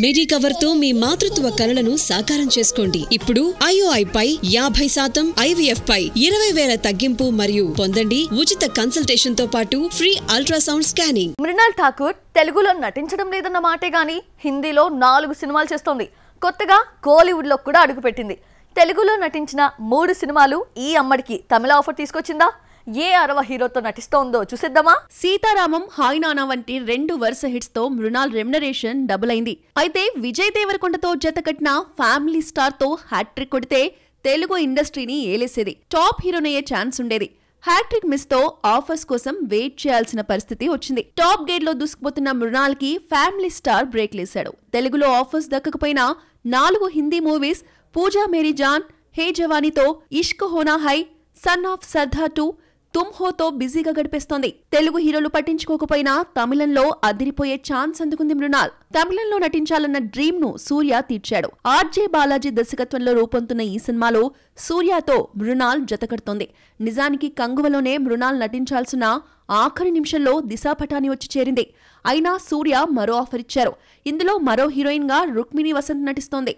మిడి కవర్తో మీ మాతృత్వ కలలను సాకారం చేసుకోండి. ఇప్పుడు ఐఓఐ పై యాభై శాతం ఐవీఎఫ్ పై ఇరవై వేల తగ్గింపు మరియు పొందండి ఉచిత కన్సల్టేషన్తో పాటు free ultrasound scanning Mrunal Thakur తెలుగులో నటించడం లేదన్న మాటే గాని హిందీలో నాలుగు సినిమాలు చేస్తోంది. కొత్తగా కోలీవుడ్లో కూడా అడుగుపెట్టింది. తెలుగులో నటించిన మూడు సినిమాలు ఈ అమ్మడికి తమిళ ఆఫర్ తీసుకొచ్చిందా? ఏ అరవ హీరోతో నటిస్తోందో చూసేద్దామా? సీతారామం హాయ్ నానా వంటి రెండు వరుస హిట్స్తో మృణాల్ రెమ్యునరేషన్ డబుల్ అయింది అయితే విజయ్ దేవరకొండతో జతకట్టిన ఫ్యామిలీ స్టార్తో హ్యాట్రిక్ కొడితే తెలుగు ఇండస్ట్రీని ఏలేసేది. టాప్ హీరోనయ్యే ఛాన్స్ ఉండేది. హ్యాట్రిక్ మిస్తో ఆఫర్స్ కోసం వెయిట్ చేయాల్సిన పరిస్థితి వచ్చింది. టాప్ గేట్లో దూసుకుపోతున్న మృణాల్కి ఫ్యామిలీ స్టార్ బ్రేక్ లేశాడు. తెలుగులో ఆఫర్స్ దక్కకపోయినా నాలుగు Hindi movies Pooja Meri Jaan Hai Jawani Toh Ishq Hona Hai son of Sardaar two Tum Ho Toh బిజీగా గడిపేస్తోంది. తెలుగు హీరోలు పట్టించుకోకపోయినా తమిళంలో అదిరిపోయే ఛాన్స్ అందుకుంది మృణాల్. తమిళంలో నటించాలన్న డ్రీమ్ను సూర్య తీర్చాడు. ఆర్జే బాలాజీ దర్శకత్వంలో రూపొందుతున్న ఈ సినిమాలో సూర్యతో మృణాల్ జతకడుతోంది నిజానికి కంగువలోనే మృణాల్ నటించాల్సిన ఆఖరి నిమిషంలో దిశా పటాని వచ్చి చేరింది. అయినా సూర్య మరో ఆఫర్ ఇచ్చారు. ఇందులో మరో హీరోయిన్గా రుక్మిణి వసంత్ నటిస్తోంది.